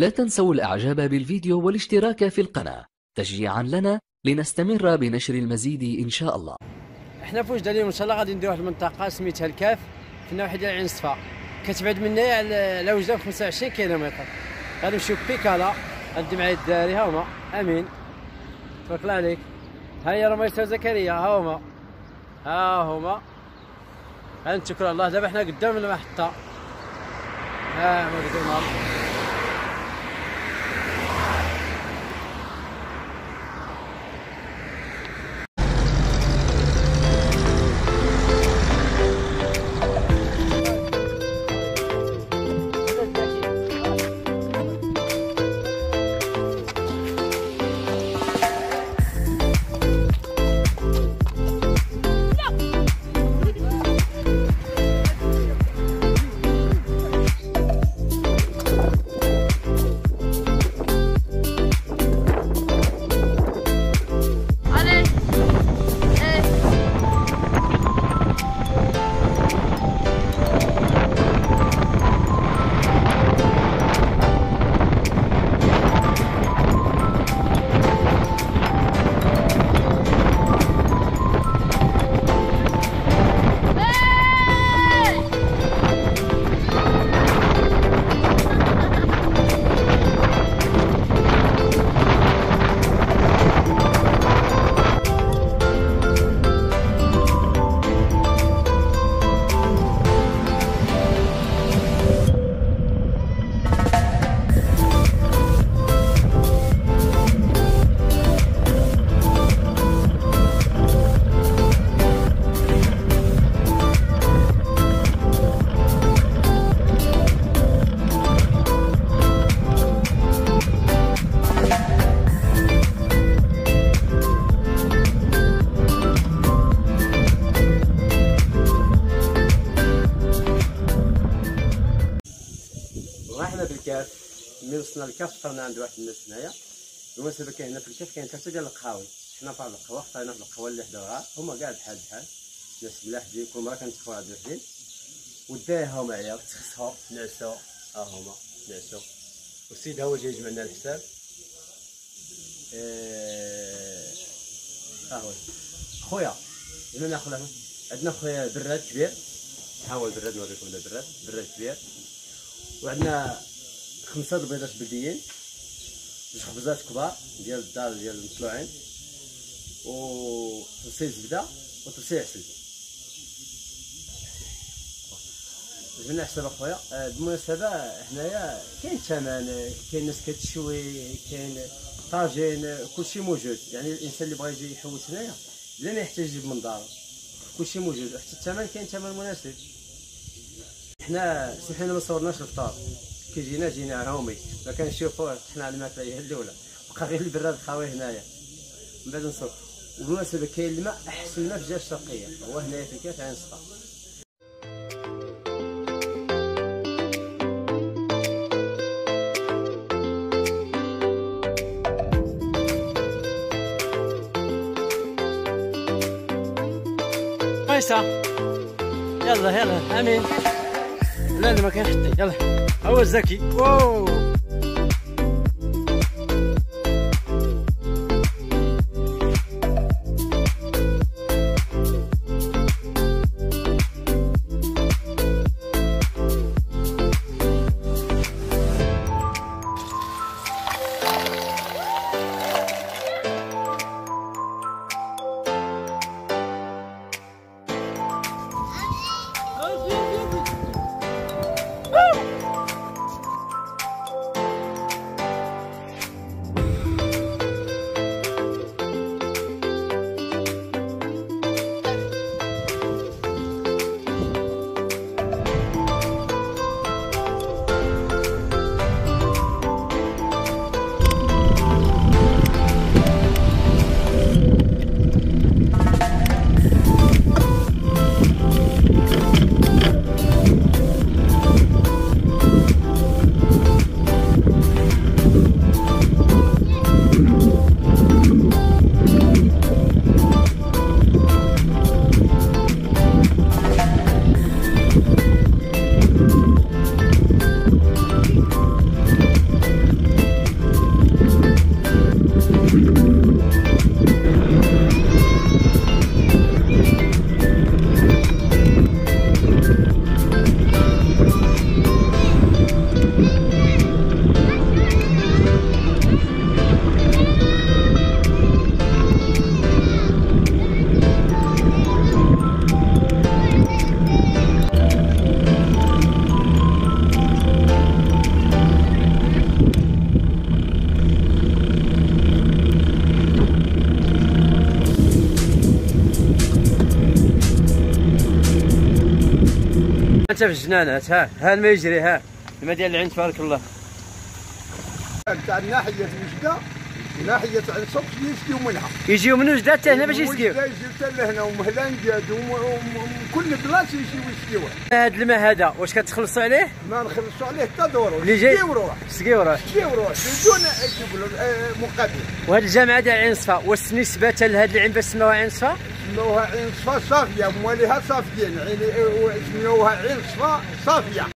لا تنسوا الإعجاب بالفيديو والاشتراك في القناة. تشجيعا لنا لنستمر بنشر المزيد إن شاء الله. إحنا في وجده اليوم إن شاء الله غادي ندير واحد المنطقة سميتها الكاف في الناحية ديال عين صفا. كتبعد منايا على على وجده 25 كيلومتر غادي نمشيو بيكالا غادي معايا الدراري ها هما. آمين. تبارك الله عليك. ها هي رميسة وزكريا ها هما. ها هما. غادي نتشكر الله دابا حنا قدام المحطة. ها ماكدونالد الكاف ملي وصلنا للكاف فطرنا عند واحد الناس هنايا. بالمناسبة كاين هنا في الكاف كاين ثلاثة ديال القهاوي. حنا في هاد القهوة خطينا في القهوة اللي حداوها هما كاع بحال بحال. ناس ملاحدين كل مرة كنتخفوا عند وحدين. والدراري ها هما عيال تخسخوا نعسوا ها هما نعسوا والسيد هو جاي يجمع لنا الحساب. ها هو. خويا هنا ناخذ عندنا خويا براد كبير. ها هو البراد نوريكم البراد. براد كبير. وعندنا خمسة بيضات بلديين جوج خبزات كبار ديال الدار ديال المطلوعين و طلسي زبدة وطلسي عسل. جبنا حساب أخويا. آه، بالمناسبة حنايا كاين الثمن كاين ناس كتشوي كاين طاجين كلشي موجود. يعني الإنسان اللي بغى يجي يحوس هنايا لا ما يحتاج يجيب من دارو كلشي موجود. حتى الثمن كاين ثمن مناسب. حنا سمحنا ما صورناش الفطار. كي جينا جينا هومي ما كنشوفوه حنا على الماكلة هي الأولى. بقى غير البراد خاوي هنايا. من بعد نصور وبالمناسبه كاين الماء احسن ماء في الجهه الشرقيه هو هنايا في الكاف عين قيسة يلا يلا أمين. لا لا ما كان حتى. يلا. I was lucky. Whoa! حتى في الجنانات ها ها الماء يجري ها. الماء ديال العين تبارك الله. تاع ناحيه وجده ناحية عنصب يشكيو منها يجيو من وجده حتى هنا باش يسقيو وجدة يجيو حتى لهنا ومهلنجاد وكل بلاصه يجيو يسقيوه هذا الماء هذا واش كتخلصوا عليه؟ ما نخلصوا عليه حتى دورو اللي جاي- يسقيو روح يسقيو روح بدون يجيبوا له آه، مقابل وهاد الجامعة ديال عين صفا واش نسبة لهاد العين باش سماوها عين صفا؟ سموها عين صفا صافية مواليها صافيين عين سموها عين صفا صافية.